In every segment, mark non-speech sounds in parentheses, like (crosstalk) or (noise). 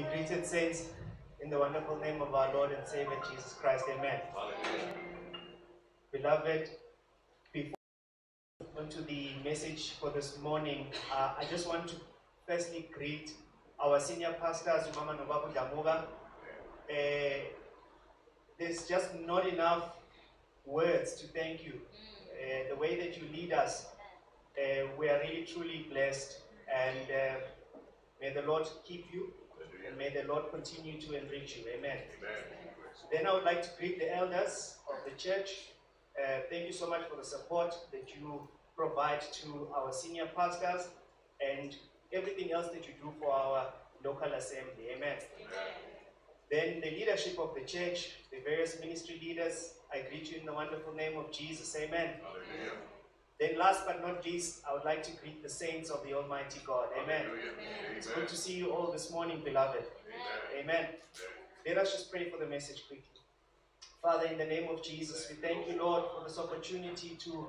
Be greeted, saints, in the wonderful name of our Lord and Savior Jesus Christ. Amen. Beloved, before onto the message for this morning, uh, I just want to firstly greet our senior pastors, Mama Nobabu Dlamuka. Uh, there's just not enough words to thank you. Uh, the way that you lead us, uh, we are really truly blessed, and uh, may the Lord keep you, may the Lord continue to enrich you. Amen. Then I would like to greet the elders of the church. Uh, thank you so much for the support that you provide to our senior pastors and everything else that you do for our local assembly. Amen. Then the leadership of the church, the various ministry leaders, I greet you in the wonderful name of Jesus. Amen. Then last but not least, I would like to greet the saints of the Almighty God. Amen. It's good to see you all this morning, beloved. Amen. Let us just pray for the message quickly. Father, in the name of Jesus, we thank you, Lord, for this opportunity to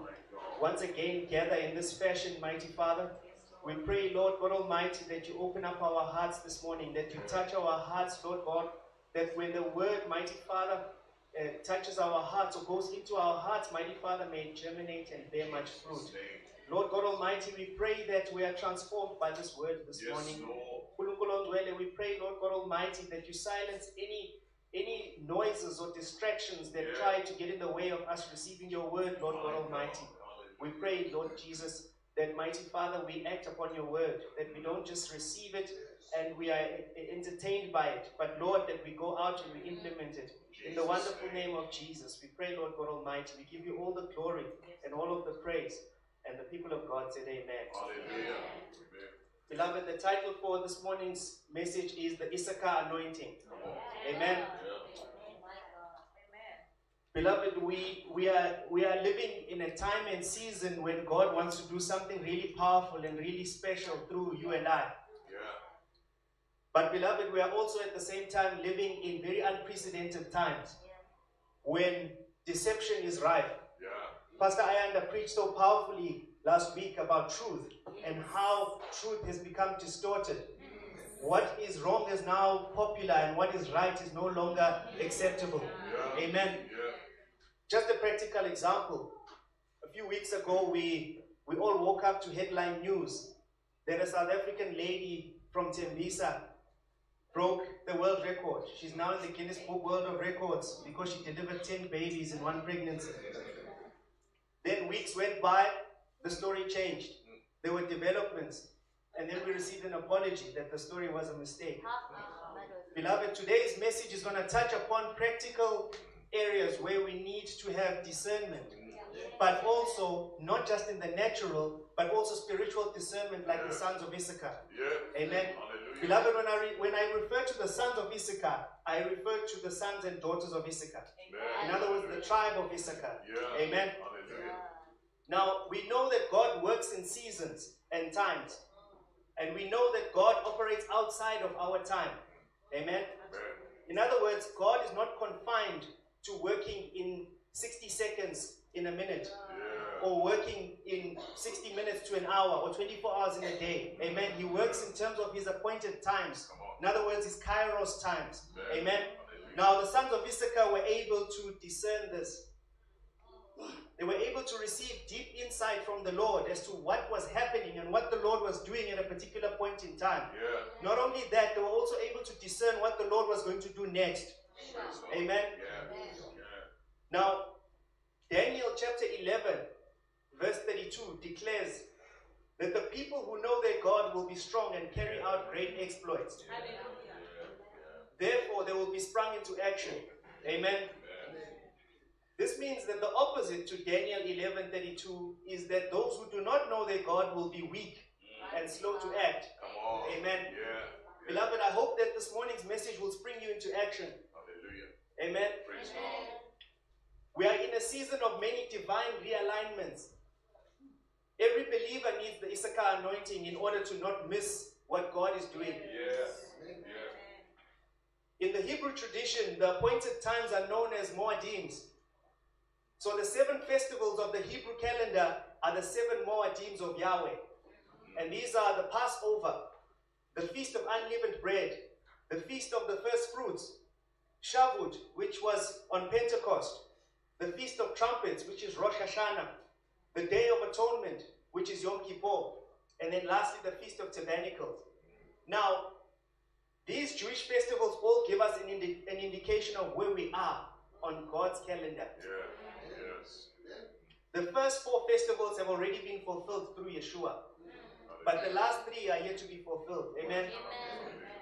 once again gather in this fashion, mighty Father. We pray, Lord God Almighty, that you open up our hearts this morning, that you touch our hearts, Lord God, that when the word, mighty Father, uh, touches our hearts or goes into our hearts, mighty Father, may it germinate and bear much fruit. Lord God Almighty, we pray that we are transformed by this word this morning. Nkulunkulu ongcwele, We pray, Lord God Almighty, that you silence any any noises or distractions that Yeah. try to get in the way of us receiving your word, Lord God Almighty. We pray, Lord Jesus, that mighty Father, we act upon your word, that we don't just receive it and we are entertained by it, but Lord, that we go out and we implement it. In the wonderful name of Jesus, we pray, Lord God Almighty, we give you all the glory and all of the praise. And the people of God said, Amen. Hallelujah. Beloved, the title for this morning's message is the Issachar anointing. Amen. Beloved, we, we, are, we are living in a time and season when God wants to do something really powerful and really special through you and I. Yeah. But, beloved, we are also at the same time living in very unprecedented times when deception is rife. Yeah. Pastor Ayanda preached so powerfully last week about truth and how truth has become distorted. What is wrong is now popular and what is right is no longer acceptable. Yeah. Amen. Yeah. Just a practical example. A few weeks ago, we, we all woke up to headline news that a South African lady from Tembisa broke the world record. She's now in the Guinness Book World of Records because she delivered 10 babies in one pregnancy. Then weeks went by, the story changed. There were developments, and then we received an apology that the story was a mistake. Beloved, today's message is going to touch upon practical areas where we need to have discernment, but also not just in the natural, but also spiritual discernment, like the sons of Issachar. Amen. Beloved, when I, re- when I refer to the sons of Issachar, I refer to the sons and daughters of Issachar. In other words, the tribe of Issachar. Yeah. Amen. Now, we know that God works in seasons and times. And we know that God operates outside of our time. Amen. Amen. In other words, God is not confined to working in 60 seconds in a minute. Or working in 60 minutes to an hour or 24 hours in a day. Amen. He works in terms of his appointed times. In other words, his kairos times. Amen. Now, the sons of Issachar were able to discern this. They were able to receive deep insight from the Lord as to what was happening and what the Lord was doing at a particular point in time. Yeah. Not only that, they were also able to discern what the Lord was going to do next. Amen. Yeah. Yeah. Now, Daniel chapter 11, verse 32 declares that the people who know their God will be strong and carry out great exploits. Therefore, they will be sprung into action. Amen. This means that the opposite to Daniel 11:32 is that those who do not know their God will be weak mm. and slow to act. Come on. Amen. Yeah. yeah. Beloved, I hope that this morning's message will spring you into action. Hallelujah. Amen. Praise God. We are in a season of many divine realignments. Every believer needs the Issachar anointing in order to not miss what God is doing. Yeah. Yeah. In the Hebrew tradition, the appointed times are known as Moadims. So the seven festivals of the Hebrew calendar are the seven Moadims of Yahweh. And these are the Passover, the Feast of Unleavened Bread, the feast of the first fruits, Shavuot, which was on Pentecost, the feast of trumpets, which is Rosh Hashanah, the day of atonement, which is Yom Kippur, and then lastly the feast of tabernacles. Now, these Jewish festivals all give us an, indi- an indication of where we are on God's calendar. Yeah. Yes. The first four festivals have already been fulfilled through Yeshua, but the last three are yet to be fulfilled. Amen.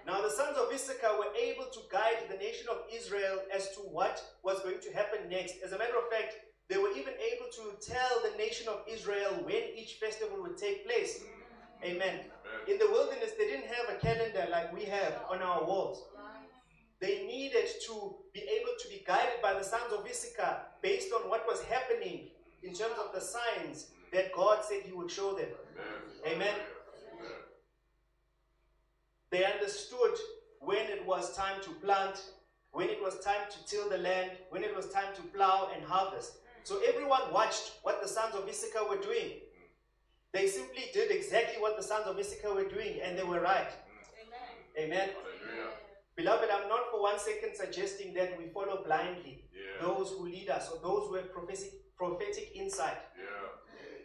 Now, the sons of Issachar were able to guide the nation of Israel as to what was going to happen next. As a matter of fact, they were even able to tell the nation of Israel when each festival would take place. Amen. In the wilderness, they didn't have a calendar like we have on our walls. They needed to be able to be guided by the sons of Issachar based on what was happening in terms of the signs that God said He would show them. Amen. They understood when it was time to plant, when it was time to till the land, when it was time to plow and harvest. So everyone watched what the sons of Issachar were doing. They simply did exactly what the sons of Issachar were doing, and they were right. Amen. Hallelujah. Beloved, I'm not for one second suggesting that we follow blindly Yeah. those who lead us or those who have prophetic, prophetic insight. Yeah.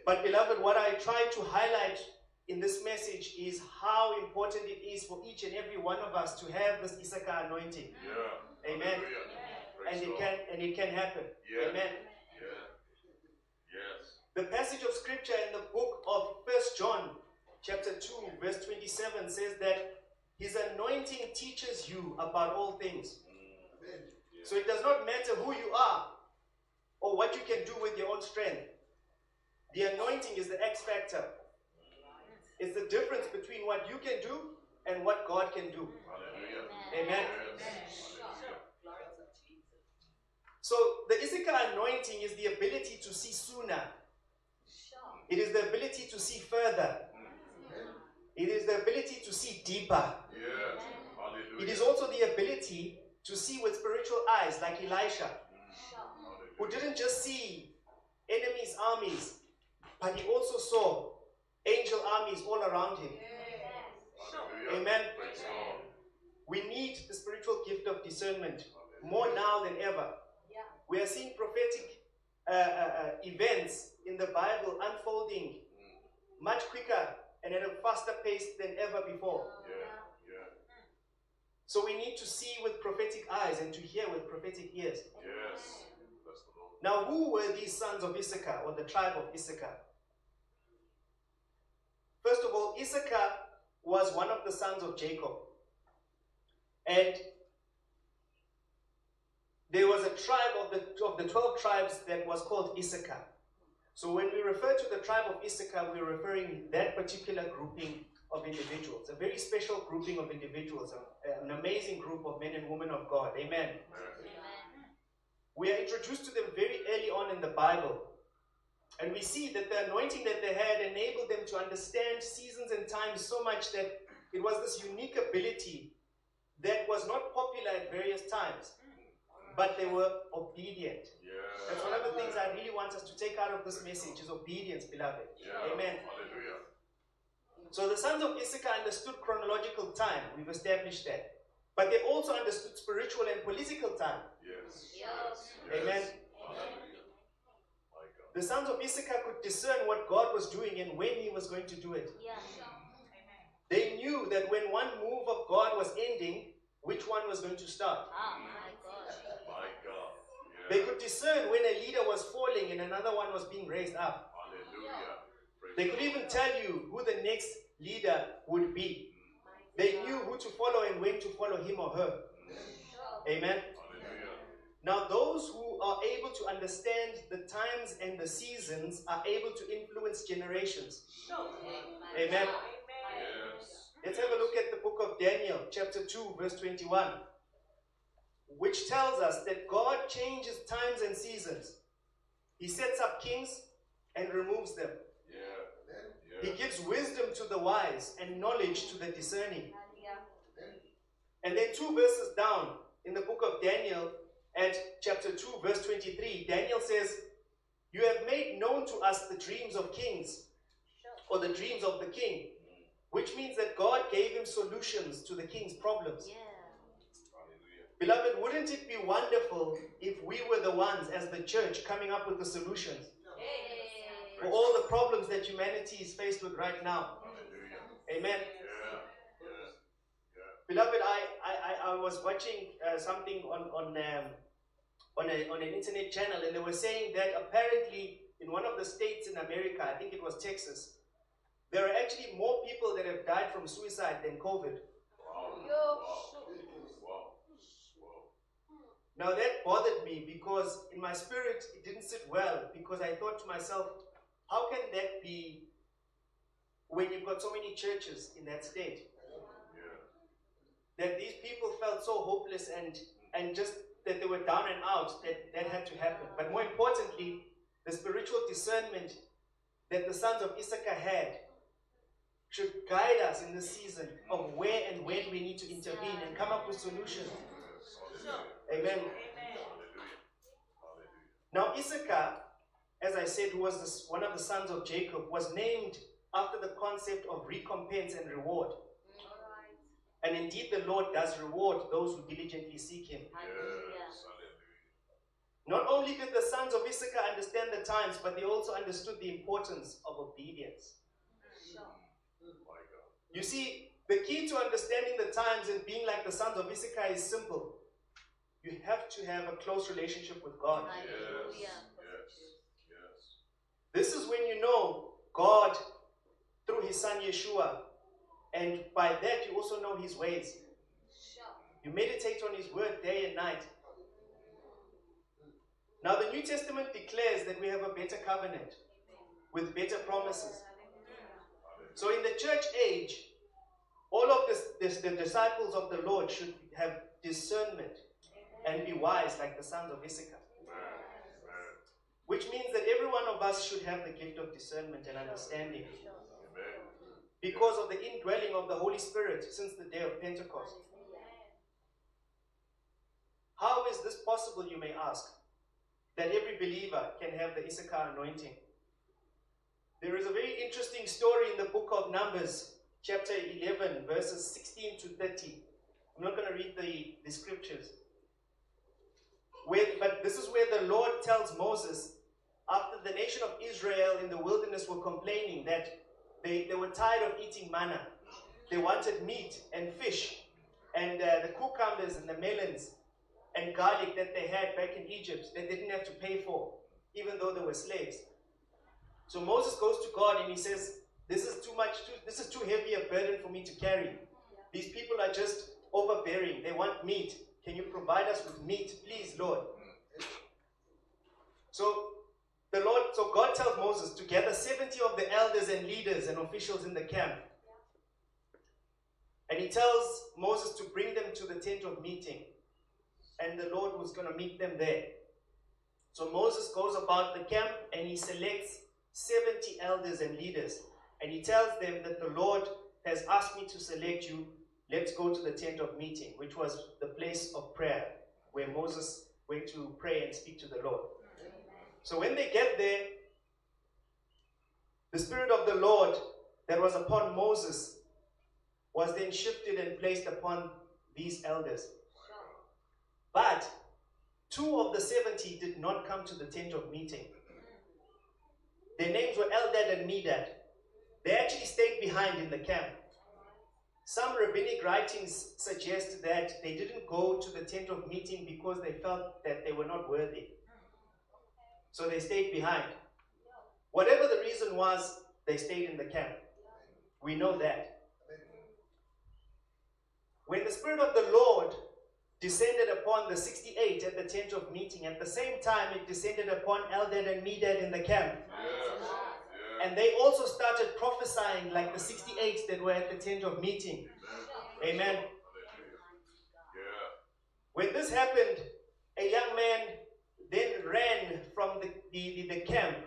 But, beloved, what I try to highlight in this message is how important it is for each and every one of us to have this Issachar anointing. Yeah. Amen. Hallelujah. And it can and it can happen. Yeah. Amen. Yeah. Yes. The passage of scripture in the book of First John, chapter 2, verse 27 says that his anointing teaches you about all things. Mm. So it does not matter who you are or what you can do with your own strength. The anointing is the X factor. It's the difference between what you can do and what God can do. Hallelujah. Amen. Yes. So the Issachar anointing is the ability to see sooner. It is the ability to see further. It is the ability to see deeper. Yes. It is also the ability to see with spiritual eyes, like Elisha, who didn't just see enemies' armies, but he also saw angel armies all around him. Hallelujah. Amen. We need the spiritual gift of discernment more now than ever. We are seeing prophetic uh, uh, uh, events in the Bible unfolding much quicker and at a faster pace than ever before. Yeah. Yeah. So we need to see with prophetic eyes and to hear with prophetic ears. Yes. Bless the Lord. Now, who were these sons of Issachar or the tribe of Issachar? First of all, Issachar was one of the sons of Jacob. And there was a tribe of the, of the 12 tribes that was called Issachar. So when we refer to the tribe of Issachar, we're referring that particular grouping of individuals, a very special grouping of individuals, an amazing group of men and women of God. Amen. We are introduced to them very early on in the Bible. And we see that the anointing that they had enabled them to understand seasons and times so much that it was this unique ability that was not popular at various times, but they were obedient. Yeah. That's one of the things I really want us to take out of this message is obedience, beloved. Yeah. Amen. Hallelujah. So the sons of Issachar understood chronological time. We've established that. But they also understood spiritual and political time. Yes. Yes. Yes. Amen. Hallelujah. The sons of Issachar could discern what God was doing and when He was going to do it. They knew that when one move of God was ending, which one was going to start. My God. They could discern when a leader was falling and another one was being raised up. Hallelujah. They could even tell you who the next leader would be. They knew who to follow and when to follow him or her. Amen. Now, those who are able to understand the times and the seasons are able to influence generations. Amen. Let's have a look at the book of Daniel, chapter 2, verse 21, which tells us that God changes times and seasons. He sets up kings and removes them. Yeah. He gives wisdom to the wise and knowledge to the discerning. And then two verses down in the book of Daniel, at chapter 2, verse 23, Daniel says, You have made known to us the dreams of kings, or the dreams of the king, which means that God gave him solutions to the king's problems. Beloved, wouldn't it be wonderful if we were the ones, as the church, coming up with the solutions for all the problems that humanity is faced with right now? Hallelujah. Amen. Yeah. Yeah. Beloved, I, I, I, I was watching uh, something on on um, on, a, on an internet channel, and they were saying that apparently in one of the states in America, I think it was Texas, there are actually more people that have died from suicide than COVID. Wow. Wow. Now that bothered me because in my spirit it didn't sit well because I thought to myself, how can that be when you've got so many churches in that state? That these people felt so hopeless and and just that they were down and out that that had to happen. But more importantly, the spiritual discernment that the sons of Issachar had should guide us in this season of where and when we need to intervene and come up with solutions. Hallelujah. Amen. Hallelujah. Hallelujah. Now, Issachar, as I said, who was this, one of the sons of Jacob, was named after the concept of recompense and reward. And indeed, the Lord does reward those who diligently seek Him. Yes. Not only did the sons of Issachar understand the times, but they also understood the importance of obedience. Mm-hmm. My God. You see, the key to understanding the times and being like the sons of Issachar is simple. You have to have a close relationship with God. Yes. Yes. Yes. This is when you know God through His Son Yeshua, and by that you also know His ways. You meditate on His word day and night. Now, the New Testament declares that we have a better covenant with better promises. So, in the church age, all of this, this, the disciples of the Lord should have discernment and be wise like the sons of Issachar. Which means that every one of us should have the gift of discernment and understanding Amen. because of the indwelling of the Holy Spirit since the day of Pentecost. How is this possible, you may ask, that every believer can have the Issachar anointing? There is a very interesting story in the book of Numbers, chapter 11, verses 16 to 30. I'm not going to read the, the scriptures. But this is where the Lord tells Moses, after the nation of Israel in the wilderness were complaining that they, they were tired of eating manna, they wanted meat and fish and uh, the cucumbers and the melons and garlic that they had back in Egypt that they didn't have to pay for, even though they were slaves. So Moses goes to God and he says, This is too much, too, this is too heavy a burden for me to carry. These people are just overbearing. They want meat. Can you provide us with meat, please, Lord? So the Lord, so God tells Moses to gather 70 of the elders and leaders and officials in the camp. And he tells Moses to bring them to the tent of meeting. And the Lord was going to meet them there. So Moses goes about the camp and he selects 70 elders and leaders. And he tells them that the Lord has asked me to select you. Let's go to the tent of meeting, which was the place of prayer where Moses went to pray and speak to the Lord. So when they get there, the Spirit of the Lord that was upon Moses was then shifted and placed upon these elders. But two of the 70 did not come to the tent of meeting. Their names were Eldad and Medad. They actually stayed behind in the camp. Some rabbinic writings suggest that they didn't go to the tent of meeting because they felt that they were not worthy. So they stayed behind. Whatever the reason was, they stayed in the camp. We know that. When the Spirit of the Lord descended upon the 68 at the tent of meeting, at the same time it descended upon Eldad and Medad in the camp. Yes. And they also started prophesying like the 68 that were at the tent of meeting. Amen. When this happened, a young man then ran from the, the, the camp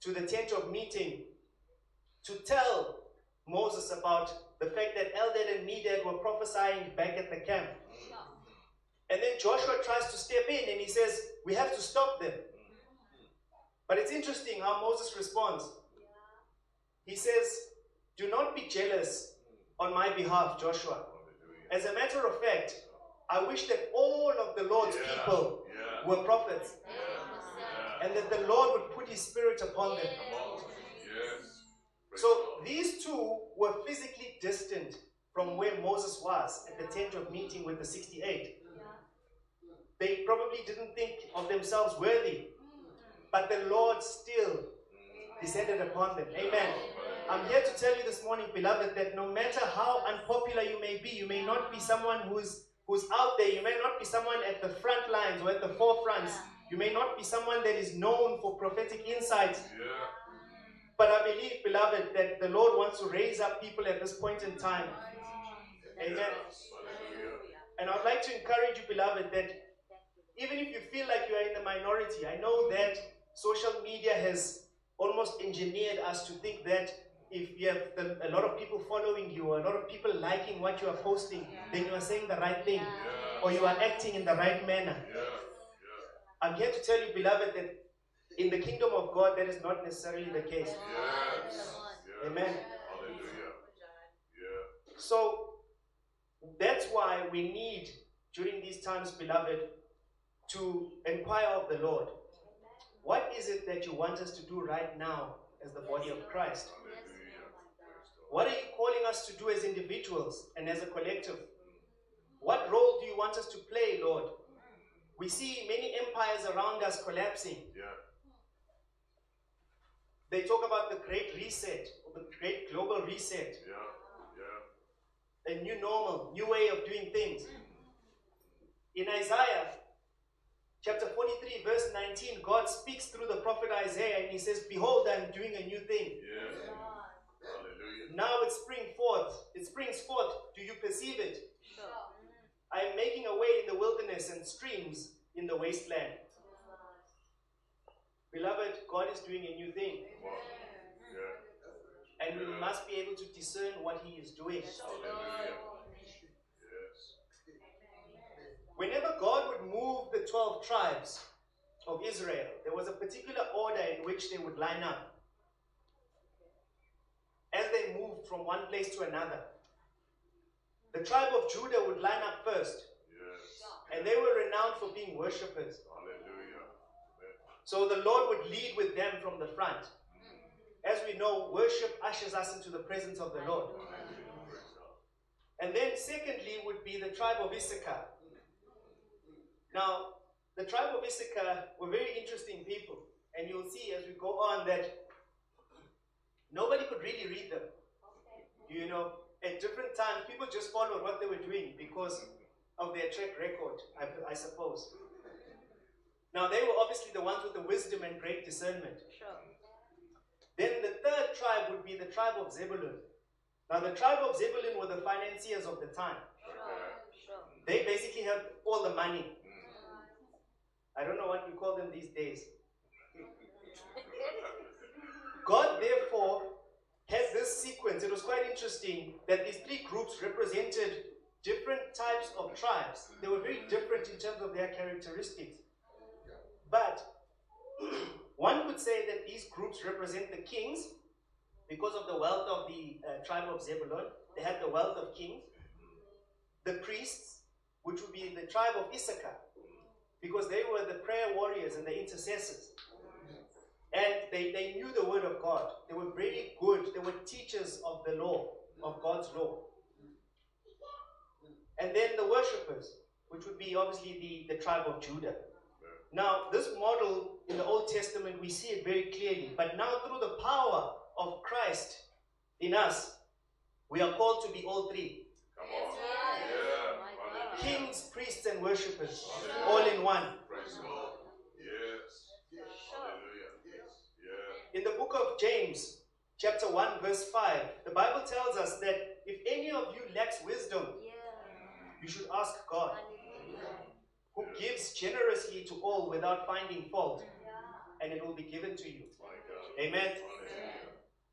to the tent of meeting to tell Moses about the fact that Eldad and Medad were prophesying back at the camp. And then Joshua tries to step in and he says, We have to stop them. But it's interesting how Moses responds. He says, Do not be jealous on my behalf, Joshua. As a matter of fact, I wish that all of the Lord's Yeah. people Yeah. were prophets Yeah. and that the Lord would put his spirit upon them. Come on. Yes. Praise So these two were physically distant from where Moses was at the tent of meeting with the 68. They probably didn't think of themselves worthy, but the Lord still descended upon them. Amen. I'm here to tell you this morning, beloved, that no matter how unpopular you may be, you may not be someone who's who's out there, you may not be someone at the front lines or at the forefronts, you may not be someone that is known for prophetic insights, Yeah. but I believe, beloved, that the Lord wants to raise up people at this point in time. Amen. And I'd like to encourage you, beloved, that even if you feel like you are in the minority, I know that social media has almost engineered us to think that if you have the, a lot of people following you, a lot of people liking what you are posting, then you are saying the right thing, Yeah. or you are acting in the right manner. Yeah. Yeah. I'm here to tell you, beloved, that in the kingdom of God, that is not necessarily the case. Yes. Yes. Amen. Hallelujah. So that's why we need, during these times, beloved, to inquire of the Lord. What is it that you want us to do right now as the body of Christ? What are you calling us to do as individuals and as a collective? What role do you want us to play, Lord? We see many empires around us collapsing. They talk about the great reset, or the great global reset, Yeah. Yeah. a new normal, new way of doing things. In Isaiah chapter 43, verse 19, God speaks through the prophet Isaiah and he says, Behold, I'm doing a new thing. Yes. Hallelujah. Now it springs forth. It springs forth. Do you perceive it? I am making a way in the wilderness and streams in the wasteland. Beloved, God is doing a new thing. Come. Yeah. And we must be able to discern what He is doing. Hallelujah. Yes. Whenever God would move the 12 tribes of Israel, there was a particular order in which they would line up. As they moved from one place to another, the tribe of Judah would line up first, Yes. and they were renowned for being worshippers. Hallelujah. So the Lord would lead with them from the front. Mm. As we know, worship ushers us into the presence of the Lord. Hallelujah. Praise God. And then, secondly, would be the tribe of Issachar. Now, the tribe of Issachar were very interesting people, and you'll see as we go on that nobody could really read them. You know, at different times, people just followed what they were doing because of their track record, I, I suppose. Now, they were obviously the ones with the wisdom and great discernment. Sure. Then the third tribe would be the tribe of Zebulun. Now, the tribe of Zebulun were the financiers of the time. Sure. Sure. They basically had all the money. I don't know what we call them these days. God, therefore, has this sequence. It was quite interesting that these three groups represented different types of tribes. They were very different in terms of their characteristics. But (clears throat) one could say that these groups represent the kings because of the wealth of the uh, tribe of Zebulun. They had the wealth of kings. The priests, which would be the tribe of Issachar, because they were the prayer warriors and the intercessors. And they, they knew the word of God. They were very good. They were teachers of the law, of God's law. And then the worshippers, which would be obviously the, the tribe of Judah. Now, this model in the Old Testament, we see it very clearly. But now, through the power of Christ in us, we are called to be all three Come on. Kings, priests, and worshippers, all in one. Yes. In the book of James, chapter 1, verse 5, the Bible tells us that if any of you lacks wisdom, you should ask God, who gives generously to all without finding fault, and it will be given to you. Amen.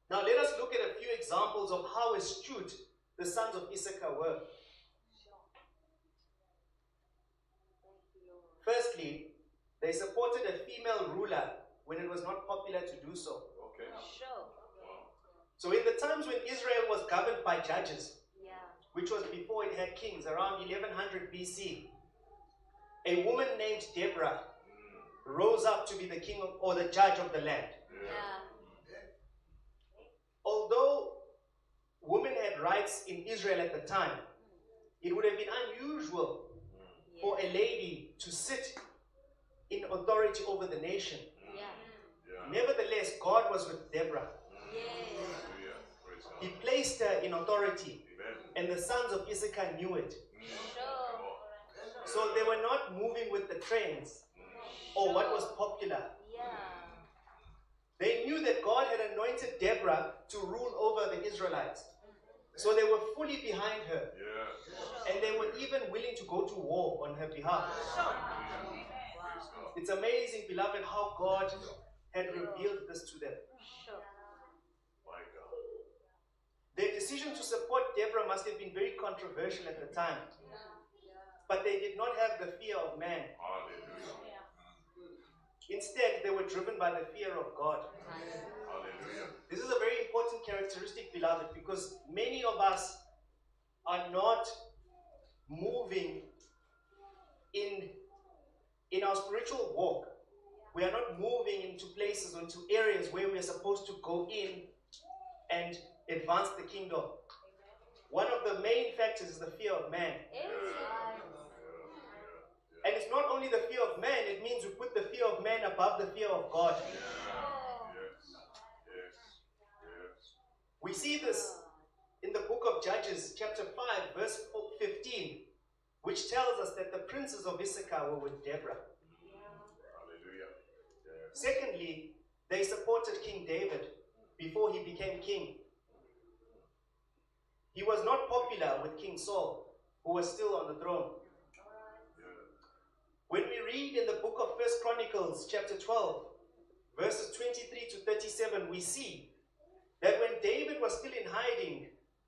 Now let us look at a few examples of how astute the sons of Issachar were. Firstly, they supported a female ruler when it was not popular to do so. Okay. Sure. So in the times when Israel was governed by judges, which was before it had kings, around 1100 BC, a woman named Deborah hmm. rose up to be the king of, or the judge of the land. Yeah. Although women had rights in Israel at the time, it would have been unusual for a lady to sit in authority over the nation. Yeah. Yeah. Nevertheless, God was with Deborah. Yes. He placed her in authority, Amen. and the sons of Issachar knew it. Sure. So they were not moving with the trends or what was popular. Yeah. They knew that God had anointed Deborah to rule over the Israelites. So they were fully behind her, Yes. and they were even willing to go to war on her behalf. It's amazing, beloved, how God had revealed this to them. My God. Their decision to support Deborah must have been very controversial at the time, but they did not have the fear of man. Hallelujah. Instead, they were driven by the fear of God. Hallelujah. This is a very important characteristic, beloved, because many of us are not moving in, in our spiritual walk. We are not moving into places or into areas where we are supposed to go in and advance the kingdom. One of the main factors is the fear of man. And it's not only the fear of man, it means we put the fear of man above the fear of God. Yes. Yes. Yes. We see this in the book of Judges, chapter 5, verse 15, which tells us that the princes of Issachar were with Deborah. Yes. Secondly, they supported King David before he became king. He was not popular with King Saul, who was still on the throne. When we read in the book of First Chronicles, chapter 12, verses 23 to 37, we see that when David was still in hiding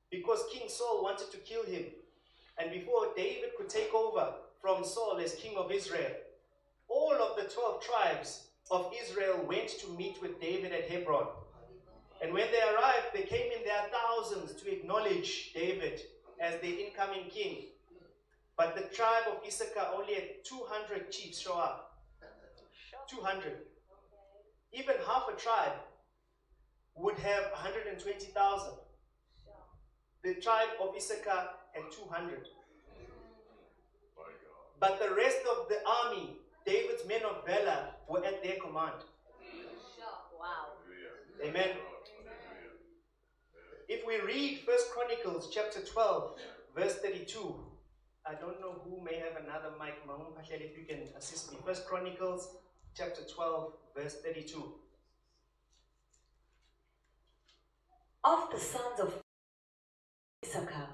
because King Saul wanted to kill him, and before David could take over from Saul as king of Israel, all of the 12 tribes of Israel went to meet with David at Hebron. And when they arrived, they came in their thousands to acknowledge David as the incoming king. But the tribe of Issachar only had 200 chiefs show up. 200. Even half a tribe would have 120,000. The tribe of Issachar had 200. But the rest of the army, David's men of valor, were at their command. Wow. Amen. If we read First Chronicles chapter 12, verse 32, I don't know who may have another mic. Mamun Pachel, if you can assist me. First Chronicles chapter 12, verse 32. of the sons of Issachar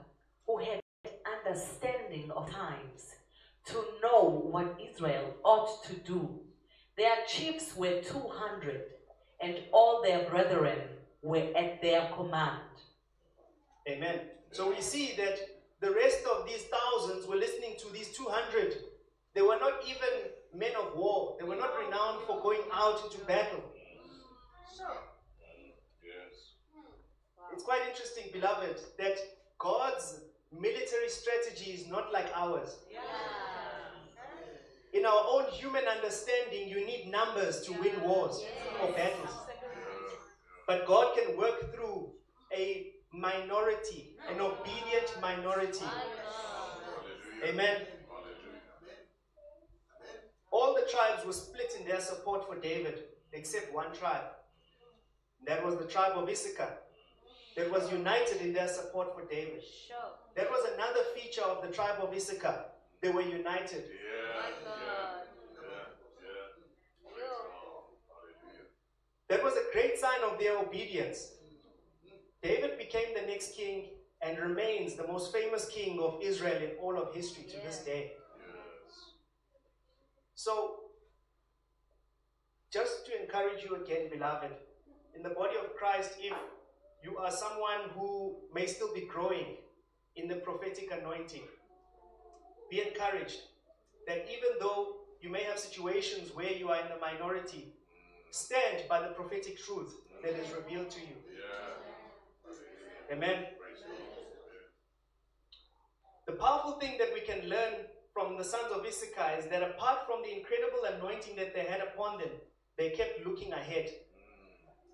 who had understanding of times to know what Israel ought to do. Their chiefs were 200, and all their brethren were at their command. Amen. So we see that the rest of these thousands were listening to these 200. They were not even men of war, they were not renowned for going out into battle. Yes. It's quite interesting, beloved, that God's military strategy is not like ours. In our own human understanding, you need numbers to win wars or battles. But God can work through a minority, an obedient minority. Amen. All the tribes were split in their support for David, except one tribe. That was the tribe of Issachar, that was united in their support for David. Sure. That was another feature of the tribe of Issachar. They were united. Yeah. Yeah. Yeah. Yeah. Praise God. Hallelujah. That was a great sign of their obedience. David became the next king and remains the most famous king of Israel in all of history to this day. Yes. So, just to encourage you again, beloved, in the body of Christ, if you are someone who may still be growing in the prophetic anointing, be encouraged that even though you may have situations where you are in the minority, mm. stand by the prophetic truth that is revealed to you. Yeah. Amen. The powerful thing that we can learn from the sons of Issachar is that apart from the incredible anointing that they had upon them, they kept looking ahead.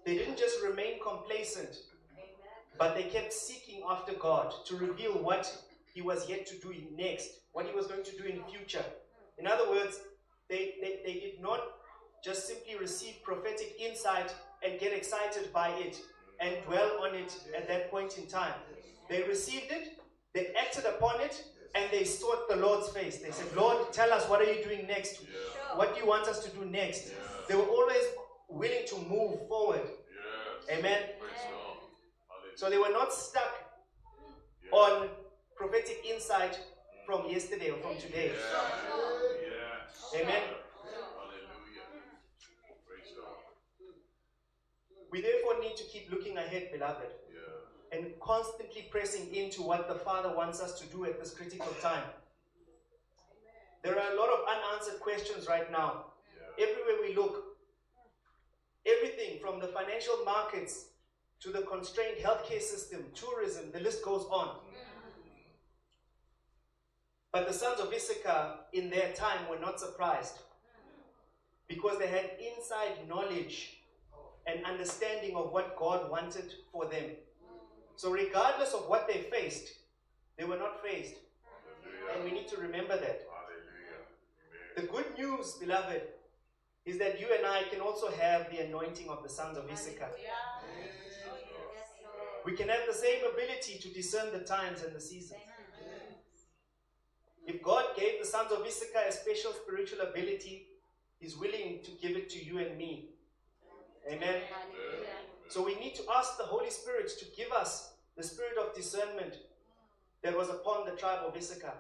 They didn't just remain complacent, but they kept seeking after God to reveal what He was yet to do next, what He was going to do in the future. In other words, they, they, they did not just simply receive prophetic insight and get excited by it and dwell on it at that point in time. They received it, they acted upon it, and they sought the Lord's face. They said, Lord, tell us what are you doing next? What do you want us to do next? They were always willing to move forward. Yes. Amen. Praise So they were not stuck Yes. on prophetic insight from yesterday or from today. Yes. Amen. Hallelujah. Praise God. We therefore need to keep looking ahead, beloved, Yeah. and constantly pressing into what the Father wants us to do at this critical time. There are a lot of unanswered questions right now. Yeah. Everywhere we look, everything from the financial markets to the constrained healthcare system, tourism, the list goes on. But the sons of Issachar in their time were not surprised because they had inside knowledge and understanding of what God wanted for them. So, regardless of what they faced, they were not faced. And we need to remember that. The good news, beloved, is that you and I can also have the anointing of the sons of Issachar. We can have the same ability to discern the times and the seasons. If God gave the sons of Issachar a special spiritual ability, He's willing to give it to you and me. Amen. So we need to ask the Holy Spirit to give us the spirit of discernment that was upon the tribe of Issachar.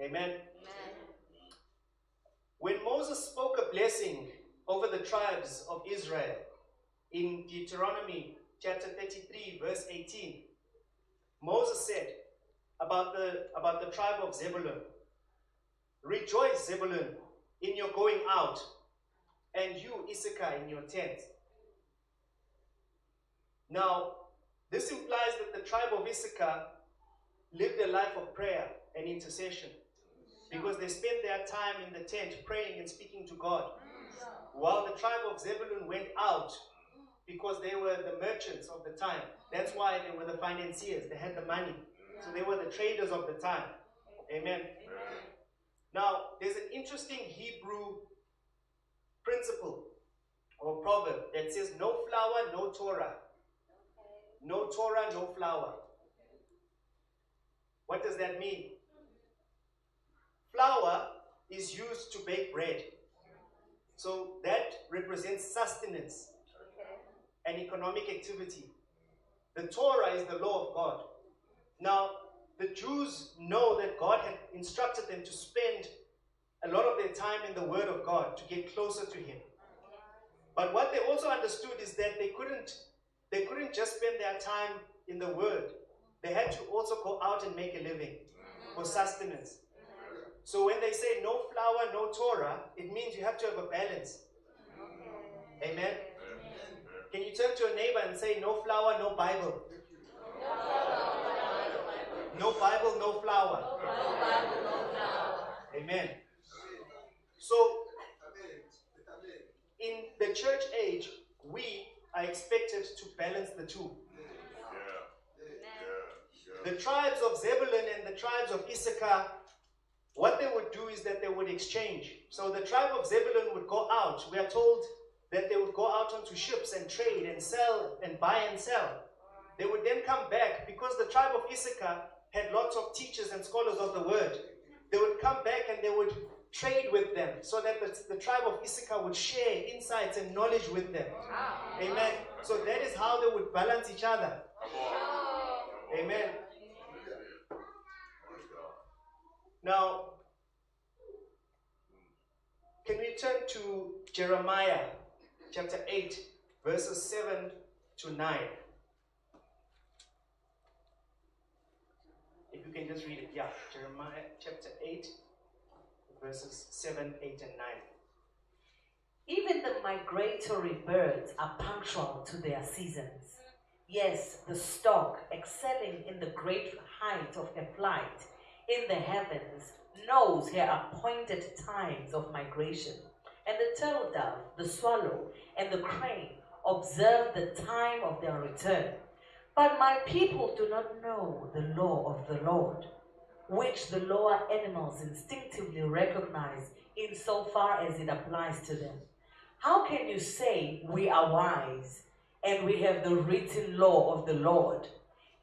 Amen. When Moses spoke a blessing over the tribes of Israel in Deuteronomy chapter 33, verse 18, Moses said about the, about the tribe of Zebulun Rejoice, Zebulun, in your going out, and you, Issachar, in your tent. Now, this implies that the tribe of Issachar lived a life of prayer and intercession because they spent their time in the tent praying and speaking to God. While the tribe of Zebulun went out because they were the merchants of the time. That's why they were the financiers, they had the money. So they were the traders of the time. Amen. Now, there's an interesting Hebrew principle or proverb that says, No flour, no Torah. No Torah, no flour. What does that mean? Flour is used to bake bread. So that represents sustenance and economic activity. The Torah is the law of God. Now, the Jews know that God had instructed them to spend a lot of their time in the Word of God to get closer to Him. But what they also understood is that they couldn't they couldn't just spend their time in the Word. They had to also go out and make a living for sustenance. So when they say no flour, no Torah, it means you have to have a balance. Amen. Can you turn to a neighbor and say no flour, no Bible? No Bible, no flour. Amen. So in the church age, we are expected to balance the two. The tribes of Zebulun and the tribes of Issachar, what they would do is that they would exchange. So the tribe of Zebulun would go out. We are told that they would go out onto ships and trade and sell and buy and sell. They would then come back because the tribe of Issachar had lots of teachers and scholars of the word. They would come back and they would trade with them so that the, the tribe of Issachar would share insights and knowledge with them. Amen. So that is how they would balance each other. Amen. Now, can we turn to Jeremiah chapter 8, verses 7 to 9? If you can just read it. Yeah, Jeremiah chapter 8, verses 7, 8, and 9. Even the migratory birds are punctual to their seasons. Yes, the stork, excelling in the great height of her flight, in the heavens knows her appointed times of migration, and the turtle dove, the swallow, and the crane observe the time of their return. But my people do not know the law of the Lord, which the lower animals instinctively recognize insofar as it applies to them. How can you say we are wise and we have the written law of the Lord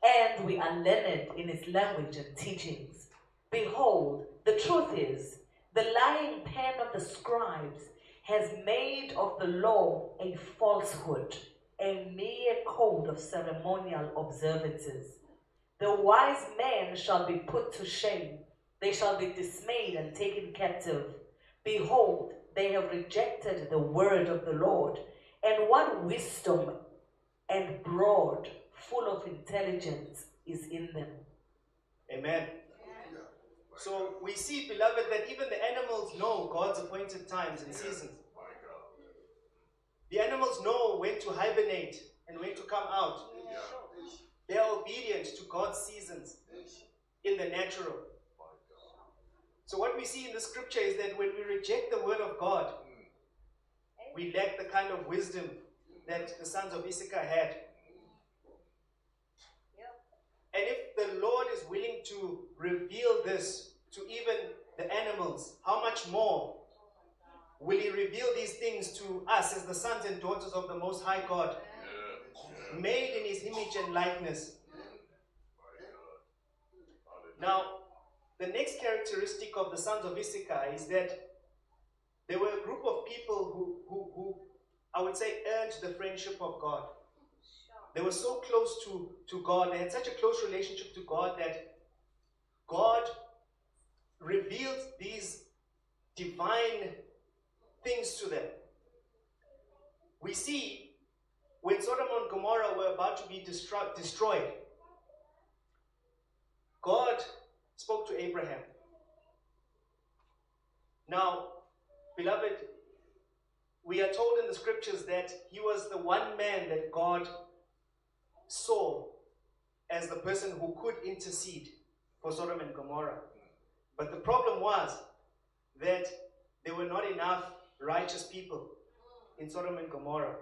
and we are learned in its language and teachings? Behold, the truth is, the lying pen of the scribes has made of the law a falsehood, a mere code of ceremonial observances. The wise men shall be put to shame, they shall be dismayed and taken captive. Behold, they have rejected the word of the Lord, and what wisdom and broad, full of intelligence, is in them. Amen. So we see, beloved, that even the animals know God's appointed times and seasons. The animals know when to hibernate and when to come out. They are obedient to God's seasons in the natural. So what we see in the scripture is that when we reject the word of God, we lack the kind of wisdom that the sons of Issachar had. And if the Lord is willing to reveal this to even the animals, how much more will He reveal these things to us as the sons and daughters of the Most High God. Made in His image and likeness? Now, the next characteristic of the sons of Issachar is that they were a group of people who, who, who I would say, earned the friendship of God. They were so close to, to God, they had such a close relationship to God that God revealed these divine things to them. We see when Sodom and Gomorrah were about to be destro- destroyed, God spoke to Abraham. Now, beloved, we are told in the scriptures that he was the one man that God saw as the person who could intercede for Sodom and Gomorrah. But the problem was that there were not enough righteous people in Sodom and Gomorrah.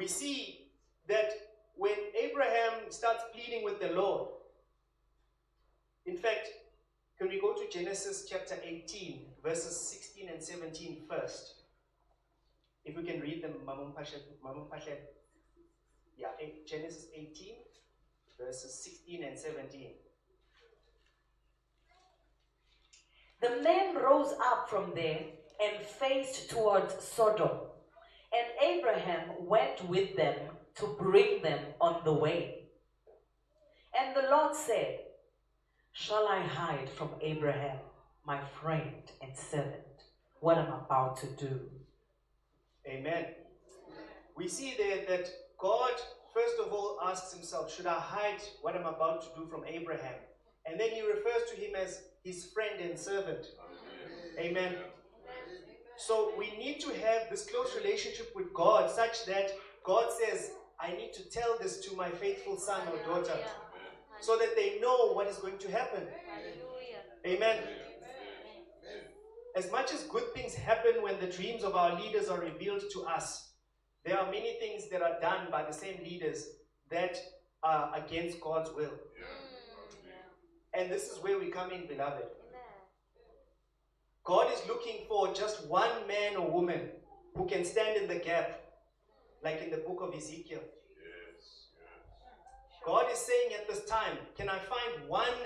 We see that when Abraham starts pleading with the Lord, in fact, can we go to Genesis chapter 18, verses 16 and 17 first? If we can read them, Mamam Pasha. Yeah, eh, Genesis 18, verses 16 and 17. The men rose up from there and faced towards Sodom, and Abraham went with them to bring them on the way. And the Lord said, Shall I hide from Abraham, my friend and servant, what I'm about to do? Amen. We see there that God, first of all, asks himself, Should I hide what I'm about to do from Abraham? And then he refers to him as his friend and servant. Amen. So we need to have this close relationship with God such that God says, I need to tell this to my faithful son or daughter so that they know what is going to happen. Amen. As much as good things happen when the dreams of our leaders are revealed to us, there are many things that are done by the same leaders that are against God's will. Mm, and this is where we come in, beloved. God is looking for just one man or woman who can stand in the gap, like in the book of Ezekiel. Yes. God is saying at this time, Can I find one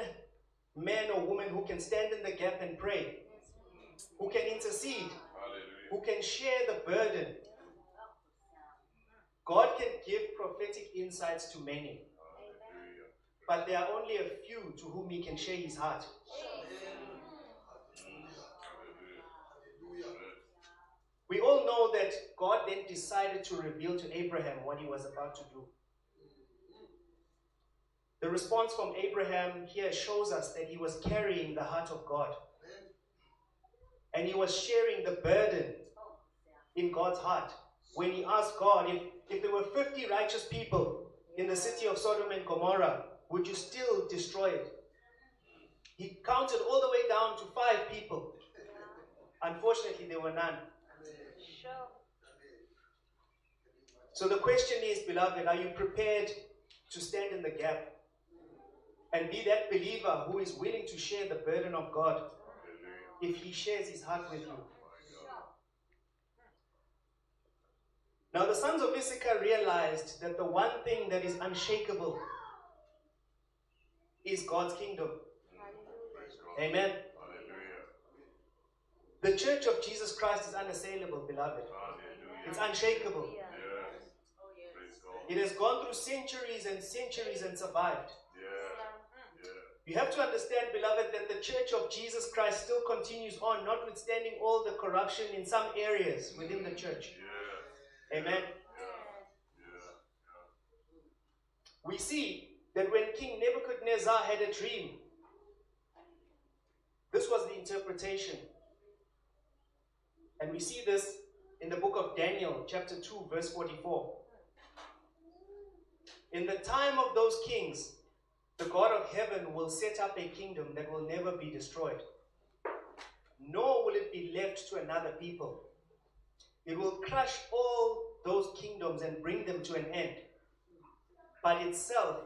man or woman who can stand in the gap and pray, who can intercede, Hallelujah. who can share the burden? God can give prophetic insights to many, Hallelujah. but there are only a few to whom He can share His heart. We know that God then decided to reveal to Abraham what he was about to do. The response from Abraham here shows us that he was carrying the heart of God. And he was sharing the burden in God's heart. When he asked God, if, if there were 50 righteous people in the city of Sodom and Gomorrah, would you still destroy it? He counted all the way down to five people. Unfortunately, there were none. Sure. So the question is, beloved, are you prepared to stand in the gap and be that believer who is willing to share the burden of God if He shares His heart with you? Now, the sons of Issachar realized that the one thing that is unshakable is God's kingdom. Amen. Hallelujah. The church of Jesus Christ is unassailable, beloved. Hallelujah. It's unshakable. Yeah. Yes. Oh, yes. It has gone through centuries and centuries and survived. Yeah. Yeah. You have to understand, beloved, that the church of Jesus Christ still continues on, notwithstanding all the corruption in some areas within the church. Yeah. Amen. Yeah. We see that when King Nebuchadnezzar had a dream, this was the interpretation. And we see this in the book of Daniel, chapter 2, verse 44. In the time of those kings, the God of heaven will set up a kingdom that will never be destroyed, nor will it be left to another people. It will crush all those kingdoms and bring them to an end. But itself,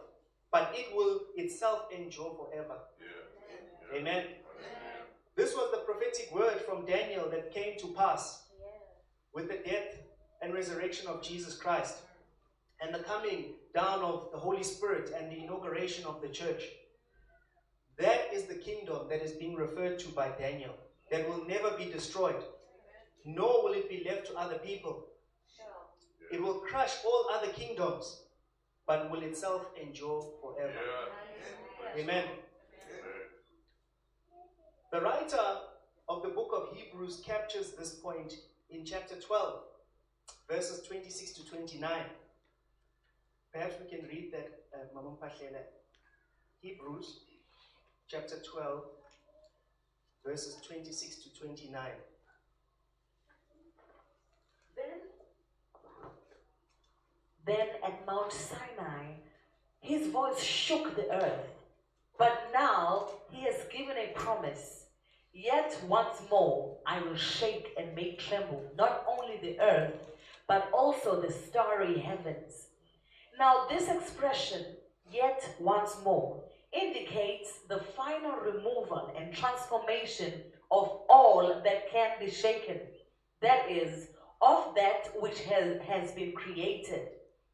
but it will itself endure forever. Yeah. Amen. This was the prophetic word from Daniel that came to pass with the death and resurrection of Jesus Christ and the coming down of the Holy Spirit and the inauguration of the church. That is the kingdom that is being referred to by Daniel, that will never be destroyed, nor will it be left to other people. It will crush all other kingdoms, but will itself endure forever. Yeah. Amen. The writer of the book of Hebrews captures this point in chapter 12, verses 26 to 29. Perhaps we can read that, uh, Mpahlela. Hebrews chapter 12, verses 26 to 29. Then, then at Mount Sinai, his voice shook the earth. But now he has given a promise. Yet once more I will shake and make tremble not only the earth, but also the starry heavens. Now, this expression, yet once more, indicates the final removal and transformation of all that can be shaken. That is, of that which has, has been created,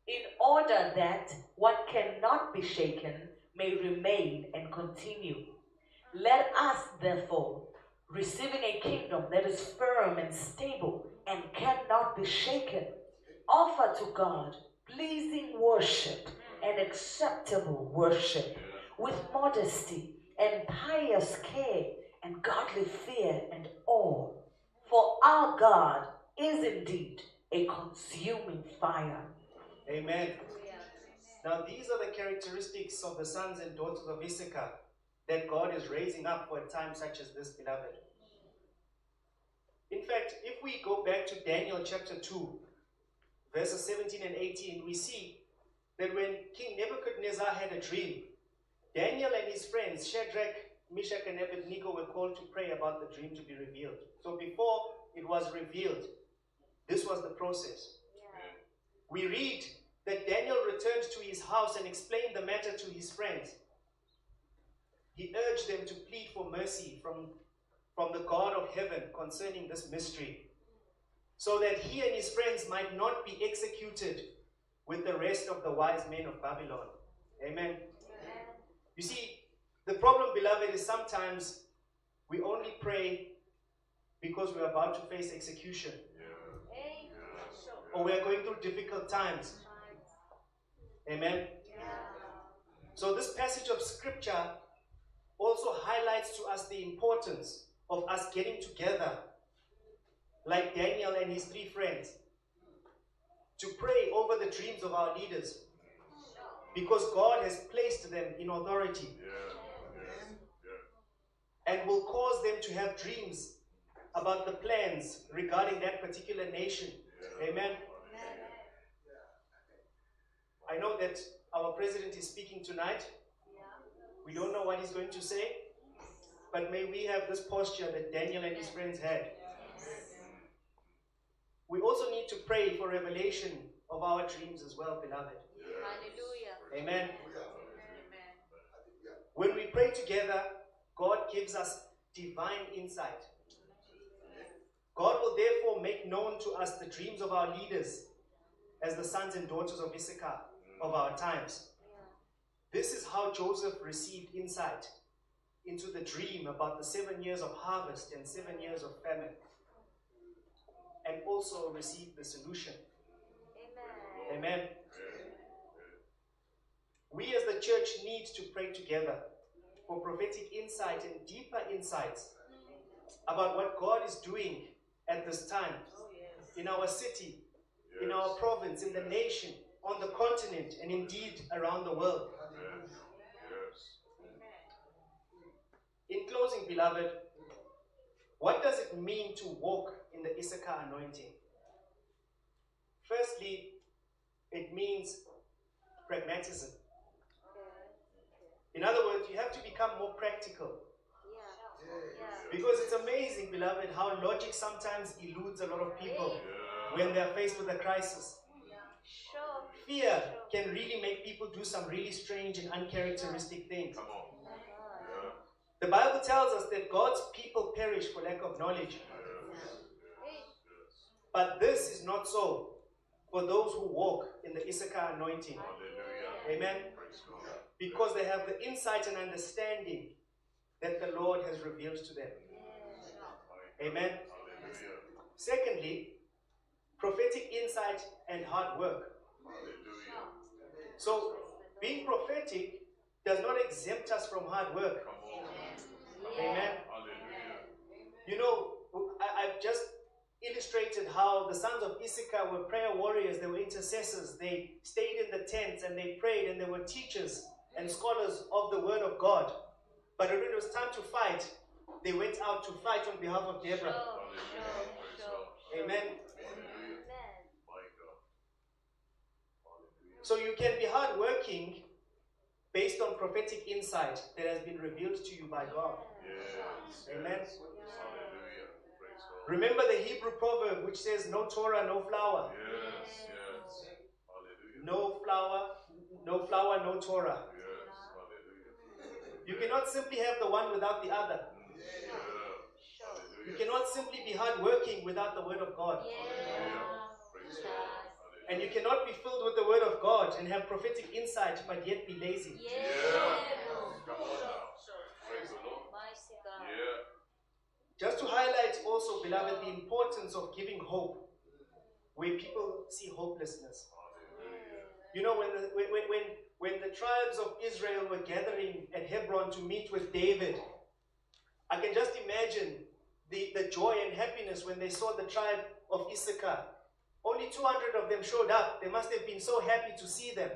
in order that what cannot be shaken may remain and continue. Let us, therefore, receiving a kingdom that is firm and stable and cannot be shaken, offer to God pleasing worship and acceptable worship with modesty and pious care and godly fear and awe. For our God is indeed a consuming fire. Amen. Now, these are the characteristics of the sons and daughters of Issachar that God is raising up for a time such as this, beloved. In fact, if we go back to Daniel chapter 2, verses 17 and 18, we see that when King Nebuchadnezzar had a dream, Daniel and his friends, Shadrach, Meshach, and Abednego, were called to pray about the dream to be revealed. So before it was revealed, this was the process. Yeah. We read that Daniel returned to his house and explained the matter to his friends. He urged them to plead for mercy from, from the God of heaven concerning this mystery, so that he and his friends might not be executed with the rest of the wise men of Babylon. Amen. Amen. You see, the problem, beloved, is sometimes we only pray because we're about to face execution Yeah. Or we're going through difficult times. Amen. Yeah. So, this passage of scripture also highlights to us the importance of us getting together, like Daniel and his three friends, to pray over the dreams of our leaders because God has placed them in authority Yeah. Yeah. and will cause them to have dreams about the plans regarding that particular nation. Amen. I know that our president is speaking tonight. We don't know what he's going to say, but may we have this posture that Daniel and his friends had. We also need to pray for revelation of our dreams as well, beloved. Hallelujah. Amen. Amen. When we pray together, God gives us divine insight. God will therefore make known to us the dreams of our leaders as the sons and daughters of Issachar of our times. This is how Joseph received insight into the dream about the seven years of harvest and seven years of famine, and also received the solution. Amen. Amen. We as the church need to pray together for prophetic insight and deeper insights about what God is doing at this time oh, in our city, in our province, in the nation, on the continent, and indeed around the world. In closing, beloved, what does it mean to walk in the Issachar anointing? Firstly, it means pragmatism. In other words, you have to become more practical. Yeah. Because it's amazing, beloved, how logic sometimes eludes a lot of people when they're faced with a crisis. Sure. Fear can really make people do some really strange and uncharacteristic things. Come on. Yeah. The Bible tells us that God's people perish for lack of knowledge. But this is not so for those who walk in the Issachar anointing. Hallelujah. Amen. Because they have the insight and understanding that the Lord has revealed to them. Amen. Hallelujah. Secondly, prophetic insight and hard work. Hallelujah. So, being prophetic does not exempt us from hard work. Come on. Amen. You know, I, I've just illustrated how the sons of Issachar were prayer warriors, they were intercessors, they stayed in the tents and they prayed, and they were teachers and scholars of the word of God. But when it was time to fight, they went out to fight on behalf of Deborah. Hallelujah. Praise God. Amen. Hallelujah. Amen. My God. Hallelujah. So you can be hardworking based on prophetic insight that has been revealed to you by God. Yes. Amen. yes. Hallelujah. Remember the Hebrew proverb which says, No Torah, no flour. Yes. Yes. Hallelujah. No flour, no flour, no Torah. Yes. Hallelujah. You cannot simply have the one without the other. Yeah. You cannot simply be hardworking without the word of God. Praise God. And you cannot be filled with the word of God and have prophetic insight but yet be lazy. Yeah. Come on now. Praise the Lord. Mighty God. Yeah. Just to highlight also, beloved, the importance of giving hope where people see hopelessness. You know, when the, when, when, when, when the tribes of Israel were gathering at Hebron to meet with David, I can just imagine the, the joy and happiness when they saw the tribe of Issachar. Only 200 of them showed up. They must have been so happy to see them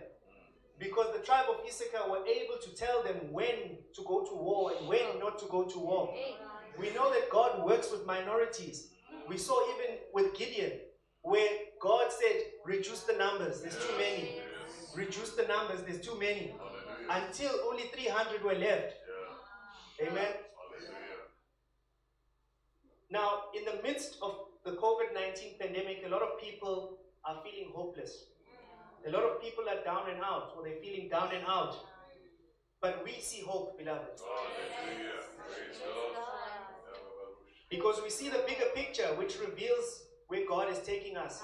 because the tribe of Issachar were able to tell them when to go to war and when not to go to war. We know that God works with minorities. We saw even with Gideon, where God said, reduce the numbers, there's too many. Reduce the numbers, there's too many. Until only 300 were left. Amen. Now, in the midst of the COVID 19 pandemic, a lot of people are feeling hopeless. A lot of people are down and out, or they're feeling down and out. But we see hope, beloved, Hallelujah. Praise God. because we see the bigger picture, which reveals where God is taking us.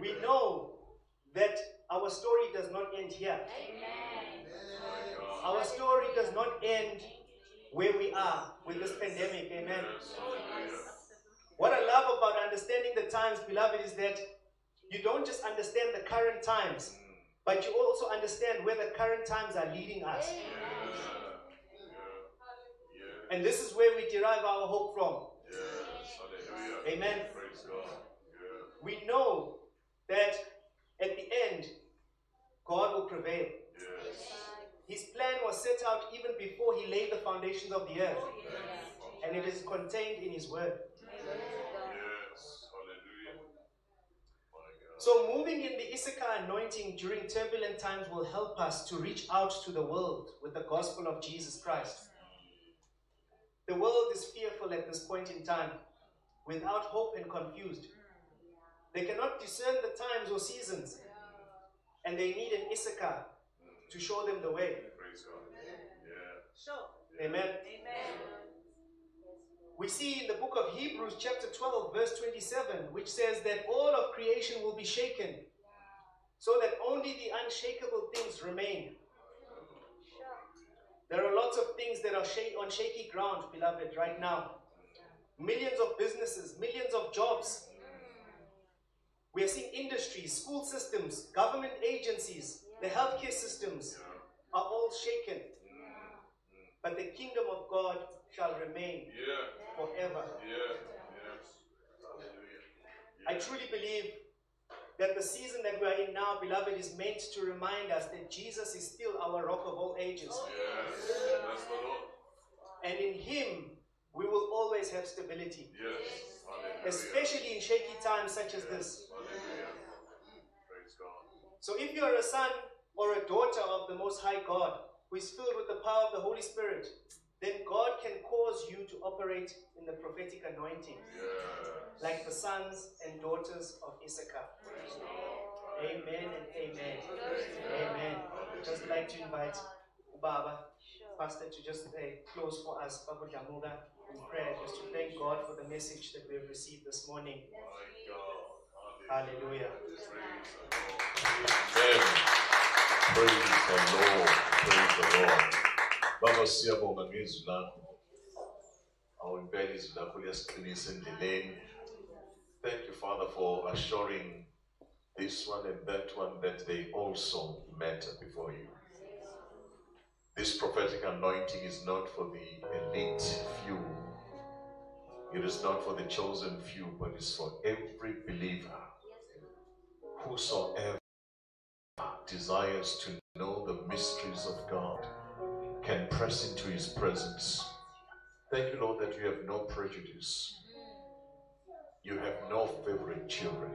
We know that our story does not end here. Our story does not end where we are with this pandemic. Amen. Yes. Hallelujah. What I love about understanding the times, beloved, is that you don't just understand the current times, but you also understand where the current times are leading us. Yeah. Yeah. And this is where we derive our hope from. Yes. Amen. Yeah. We know that at the end, God will prevail. Yes. His plan was set out even before he laid the foundations of the earth, oh, and it is contained in his word. Yes. Hallelujah. So, moving in the Issachar anointing during turbulent times will help us to reach out to the world with the gospel of Jesus Christ. The world is fearful at this point in time, without hope and confused. They cannot discern the times or seasons, and they need an Issachar to show them the way. Praise God. Yeah. Sure. Amen. Amen. We see in the book of Hebrews, chapter 12, verse 27, which says that all of creation will be shaken, so that only the unshakable things remain. There are lots of things that are on shaky ground, beloved, right now. Millions of businesses, millions of jobs. We are seeing industries, school systems, government agencies, the healthcare systems are all shaken. But the kingdom of God shall remain Yeah. forever. Yeah. Hallelujah. I truly believe that the season that we are in now, beloved, is meant to remind us that Jesus is still our rock of all ages. Yes. Bless the Lord. And in Him, we will always have stability, Yes. Hallelujah. especially in shaky times such as this. Hallelujah. Praise God. So if you are a son or a daughter of the Most High God, who is filled with the power of the Holy Spirit, then God can cause you to operate in the prophetic anointing, Yes. like the sons and daughters of Issachar. Praise God. Amen and amen. Amen. Just like to invite Baba, Sure. Pastor, to just uh, close for us, Baba Dlamuka, in prayer, just to thank God for the message that we have received this morning. My God. Hallelujah. Praise the Amen. Praise the Lord. Praise the Lord. Baba siyabonga ngezwi lakho. Awumpela izwi lakho liyasiqinisa endleleni. Thank you Father for assuring this one and that one that they also matter before you. This prophetic anointing is not for the elite few. It is not for the chosen few, but it's for every believer. Whosoever desires to know the mysteries of God can press into His presence. Thank you, Lord, that you have no prejudice. You have no favorite children.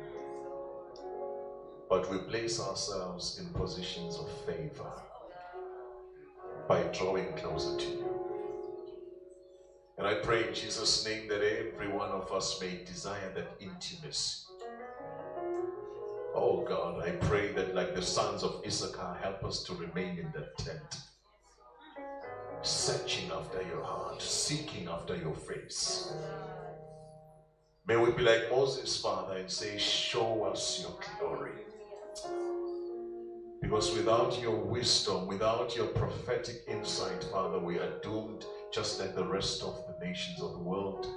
But we place ourselves in positions of favor by drawing closer to you. And I pray in Jesus' name that every one of us may desire that intimacy. Oh God, I pray that like the sons of Issachar, help us to remain in that tent, searching after your heart, seeking after your face. May we be like Moses, Father, and say, Show us your glory. Because without your wisdom, without your prophetic insight, Father, we are doomed just like the rest of the nations of the world.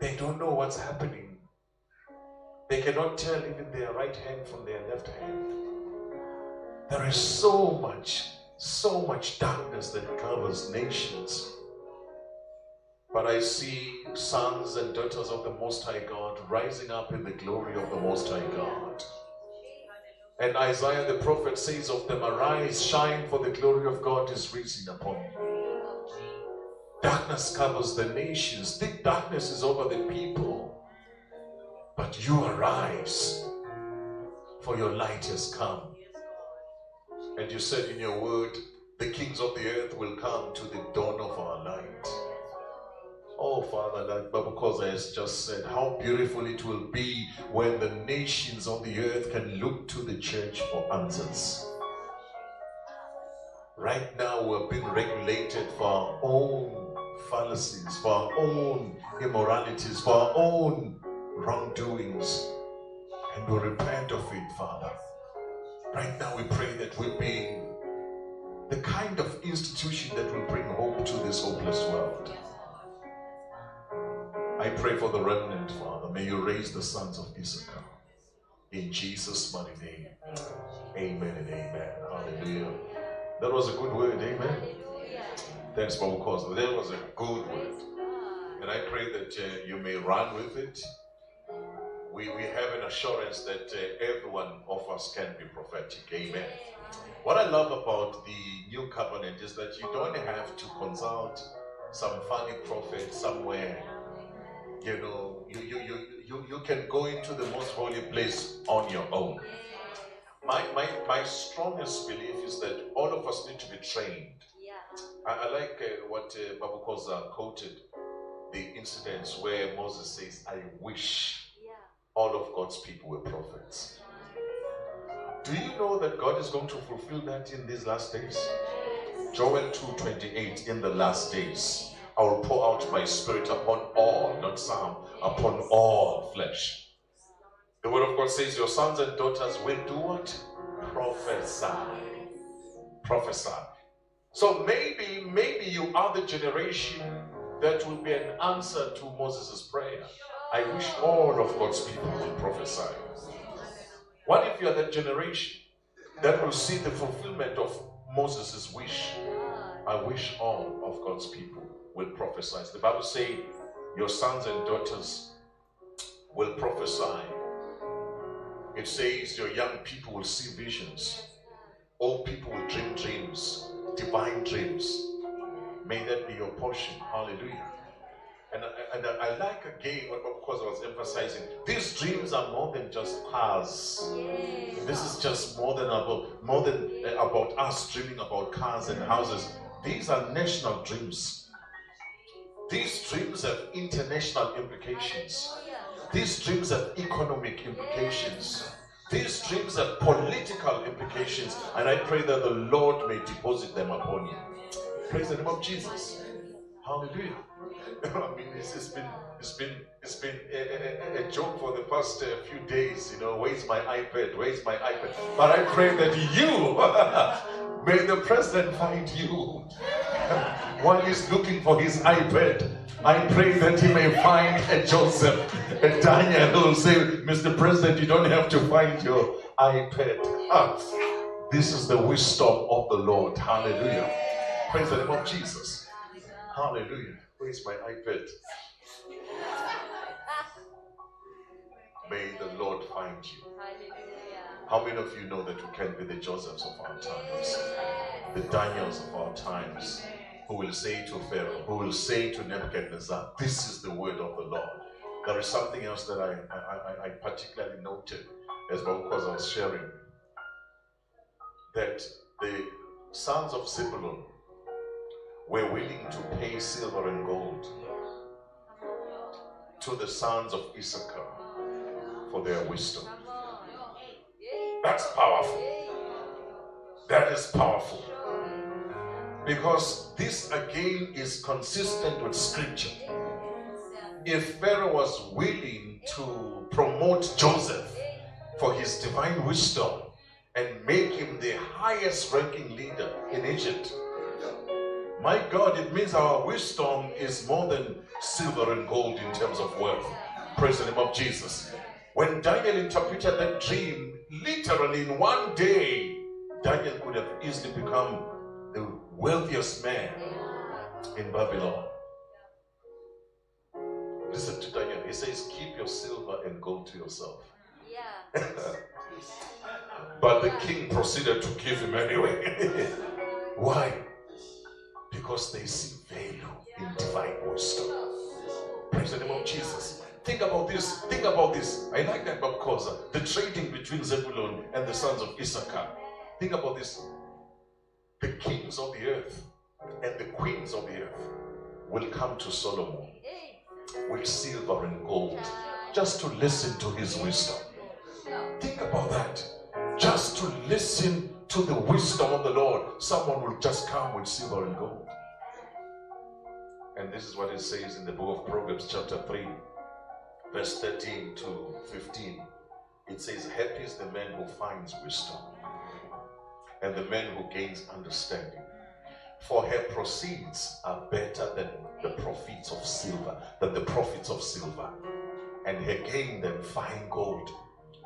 They don't know what's happening. They cannot tell even their right hand from their left hand. There is so much, so much darkness that covers nations. But I see sons and daughters of the Most High God rising up in the glory of the Most High God. And Isaiah the prophet says of them, Arise, shine, for the glory of God is risen upon you. Darkness covers the nations, thick darkness is over the people. But you arise, for your light has come. And you said in your word, the kings of the earth will come to the dawn of our light. Oh, Father, like Baba Khoza has just said, how beautiful it will be when the nations of the earth can look to the church for answers. Right now, we're being regulated for our own fallacies, for our own immoralities, for our own wrongdoings. And we repent of it, Father. Right now, we pray that we be the kind of institution that will bring hope to this hopeless world. I pray for the remnant, Father. May you raise the sons of Issachar. In Jesus' mighty name. Amen and amen. Hallelujah. That was a good word. Amen. Thanks, Khoza. That was a good word. And I pray that uh, you may run with it. We, we have an assurance that uh, every one of us can be prophetic. Amen. What I love about the new covenant is that you don't have to consult some funny prophet somewhere. You know, you, you, you, you, you can go into the most holy place on your own. My, my, my strongest belief is that all of us need to be trained. I, I like uh, what uh, Babu Khoza quoted the incidents where Moses says, I wish. All of God's people were prophets. Do you know that God is going to fulfill that in these last days? Joel 2:28 in the last days I will pour out my spirit upon all, not some, upon all flesh. The word of God says your sons and daughters will do what? Prophesy. Prophesy. So maybe, maybe you are the generation that will be an answer to Moses' prayer. I wish all of God's people will prophesy. What if you are that generation that will see the fulfillment of Moses' wish? I wish all of God's people will prophesy. The Bible says your sons and daughters will prophesy. It says your young people will see visions. Old people will dream dreams, divine dreams. May that be your portion. Hallelujah. And, I- and I like again, of course I was emphasizing, these dreams are more than just cars. This is just more than about more than uh, about us dreaming about cars and houses. These are national dreams. These dreams have international implications. These dreams have economic implications. These dreams have political implications. And I pray that the Lord may deposit them upon you. Praise the name of Jesus. Hallelujah. (laughs) I mean, it's, it's been it's been it's been a, a- a, joke for the past uh, few days. You know, where's my iPad? Where's my iPad? But I pray that you (laughs) may the president find you (laughs) while he's looking for his iPad. I pray that he may find a Joseph, a Daniel who will say, Mr. President, you don't have to find your iPad. Ah, this is the wisdom of the Lord. Hallelujah. Praise the name of Jesus. Hallelujah. Where's my iPad? May the Lord find you. How many of you know that we can be the Josephs of our times, the Daniels of our times, who will say to Pharaoh, who will say to Nebuchadnezzar, This is the word of the Lord. There is something else that I, I, I, I particularly noted as well because I was sharing that the sons of Zebulun were willing to pay silver and gold to the sons of Issachar for their wisdom. That's powerful. That is powerful. Because this again is consistent with scripture. If Pharaoh was willing to promote Joseph for his divine wisdom and make him the highest ranking leader in Egypt, my God, it means our wisdom is more than silver and gold in terms of worth. Praise the name of Jesus. When Daniel interpreted that dream, literally in one day, Daniel could have easily become the wealthiest man in Babylon. Listen to Daniel. He says, Keep your silver and gold to yourself. Yeah. (laughs) but the king proceeded to give him anyway. (laughs) Why? Because they see value in divine wisdom. Praise the name of Jesus. Think about this. Think about this. I like that because the trading between Zebulun and the sons of Issachar. Think about this. The kings of the earth and the queens of the earth will come to Solomon with silver and gold just to listen to his wisdom. Think about that. Just to listen to the wisdom of the Lord, someone will just come with silver and gold. And this is what it says in the book of Proverbs, chapter 3, verse 13 to 15. It says, Happy is the man who finds wisdom, and the man who gains understanding. For her proceeds are better than the profits of silver, than the profits of silver, and her gain than fine gold.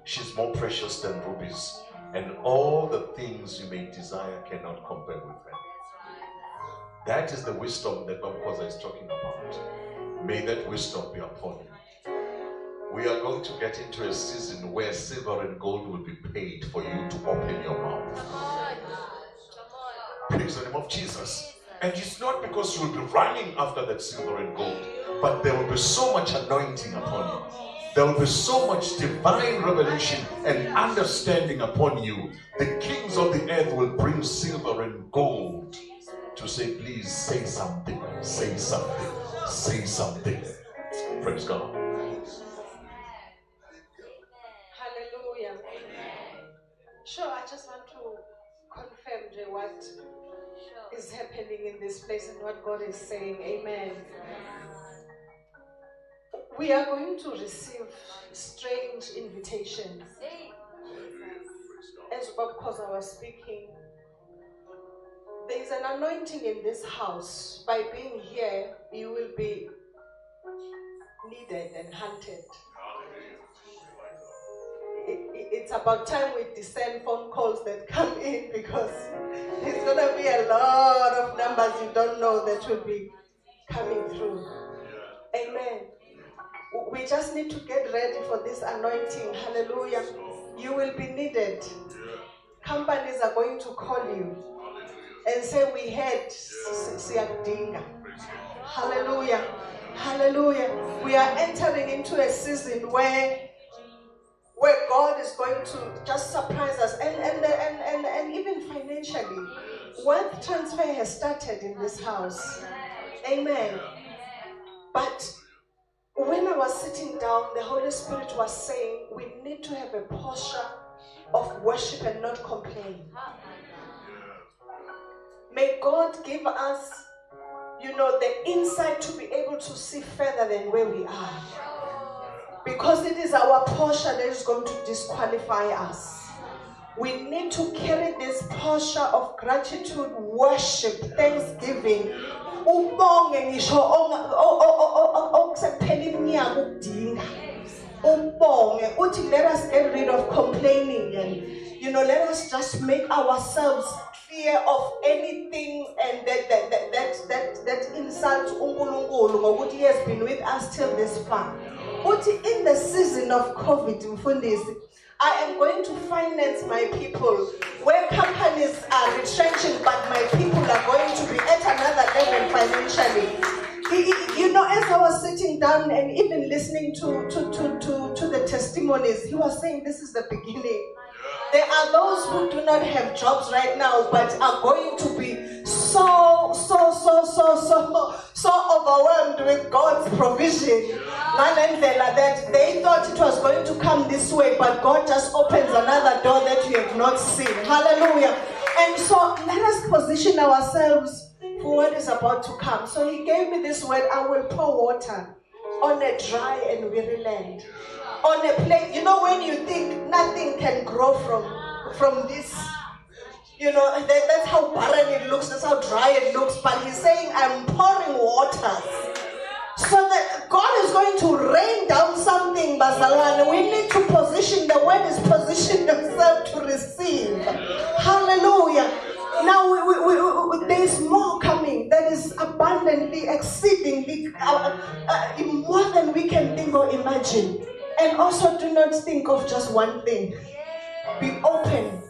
She's more precious than rubies, and all the things you may desire cannot compare with her. That is the wisdom that Bamkoza is talking about. May that wisdom be upon you. We are going to get into a season where silver and gold will be paid for you to open your mouth. Praise the name of Jesus. And it's not because you will be running after that silver and gold, but there will be so much anointing upon you. There will be so much divine revelation and understanding upon you. The kings of the earth will bring silver and gold to say, please say something, say something, say something. Praise God. Hallelujah. Sure, I just want to confirm Jay, what is happening in this place and what God is saying. Amen. We are going to receive strange invitations. As Bob Khoza was speaking, there is an anointing in this house. By being here, you will be needed and hunted. It- it- it's about time we discern phone calls that come in because there's going to be a lot of numbers you don't know that will be coming through. Amen. We just need to get ready for this anointing. Hallelujah. You will be needed. Companies are going to call you and say, We had Siyakudinga. Hallelujah. Hallelujah. We are entering into a season where where God is going to just surprise us and and, and, and, and even financially. Wealth transfer has started in this house. Amen. But when I was sitting down, the Holy Spirit was saying we need to have a posture of worship and not complain. May God give us, you know, the insight to be able to see further than where we are. Because it is our posture that is going to disqualify us. We need to carry this posture of gratitude, worship, thanksgiving. Ubonge let us get rid of complaining and you know let us just make ourselves clear of anything and that that that that that, that insults uNkulunkulu ngokuthi he has been with us till this far. Uthi in the season of COVID mfundisi I am going to finance my people where companies are retrenching, but my people are going to be at another level financially. You know, as I was sitting down and even listening to, to, to, to, to the testimonies, he was saying this is the beginning. Are those who do not have jobs right now, but are going to be so, so, so, so, so, so overwhelmed with God's provision. That they thought it was going to come this way, but God just opens another door that you have not seen. Hallelujah. And so let us position ourselves for what is about to come. So he gave me this word I will pour water on a dry and weary land. On a place, you know, when you think nothing can grow from from this, you know, that, that's how barren it looks, that's how dry it looks. But he's saying, I'm pouring waters. So that God is going to rain down something, Bazalwane. We need to position, the word is position yourself to receive. Hallelujah. Now we, we, we- there is more coming that is abundantly, exceedingly, uh, uh, more than we can think or imagine. And also, do not think of just one thing. Be open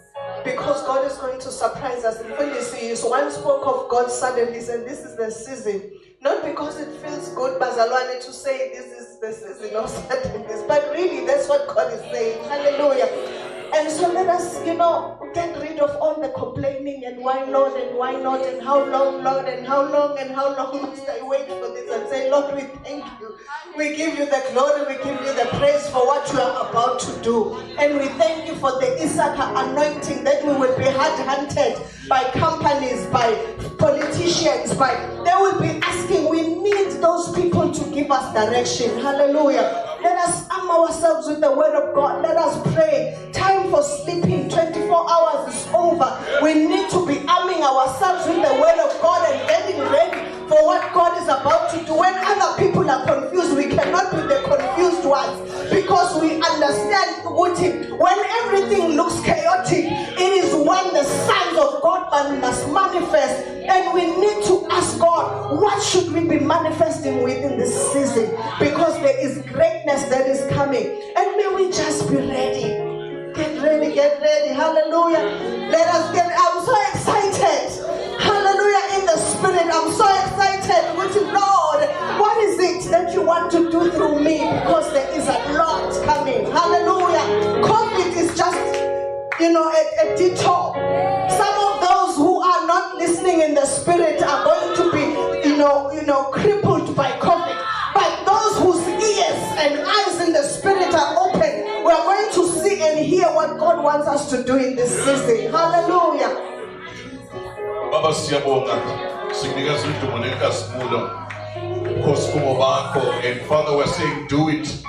because God is going to surprise us. And when you see, one spoke of God suddenly, and this is the season. Not because it feels good, Bazalwane, to say this is the season of (laughs) suddenness, but really that's what God is saying. Hallelujah. And so let us, you know, get rid of all the complaining and why Lord and why not and how long, Lord, and how long and how long must I wait for this and say, Lord, we thank you. We give you the glory, we give you the praise for what you are about to do. And we thank you for the Issachar anointing that we will be hard hunted by companies, by politicians, by they will be asking, we need those people to give us direction. Hallelujah. Let us arm ourselves with the word of God. Let us pray. When other people are confused, we cannot be the confused ones because we understand when everything looks chaotic, it is when the signs of God must manifest. And we need to ask God, what should we be manifesting within this season? Because there is greatness that is coming. And may we just be ready. Get ready, get ready. Hallelujah. Let us get I'm so excited. Hallelujah. In the spirit. I'm so excited. Want to do through me? Because there is a lot coming. Hallelujah. COVID is just, you know, a, a detour. Some of those who are not listening in the spirit are going to be, you know, you know, crippled by COVID. But those whose ears and eyes in the spirit are open, we are going to see and hear what God wants us to do in this season. Hallelujah. baba siyabonga and father we're saying do it.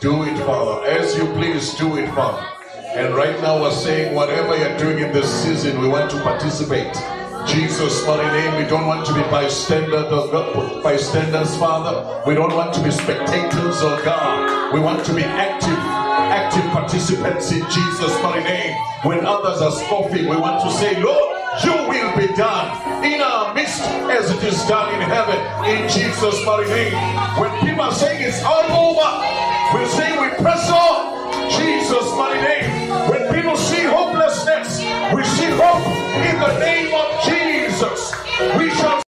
Do it father. As you please do it father. And right now we're saying whatever you're doing in this season we want to participate. Jesus mighty name we don't want to be bystanders bystanders father. We don't want to be spectators oh God. We want to be active active participants in Jesus' mighty name. When others are scoffing, we want to say, Lord, your will be done in our midst as it is done in heaven in Jesus' mighty name. When people are saying it's all over, we say we press on Jesus' mighty name. When people see hopelessness, we see hope in the name of Jesus. We shall